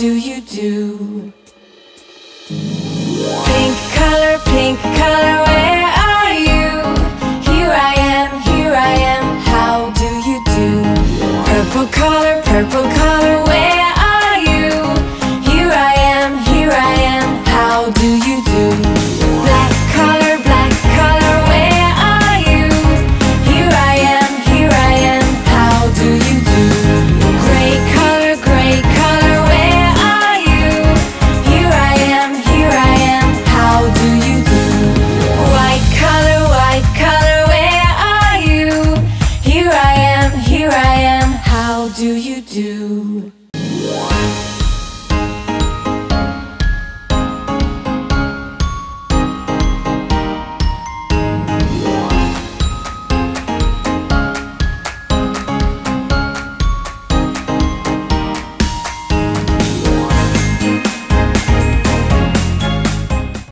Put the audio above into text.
do you do? Pink color, pink color, where are you? Here I am, here I am, how do you do? Purple color, purple color,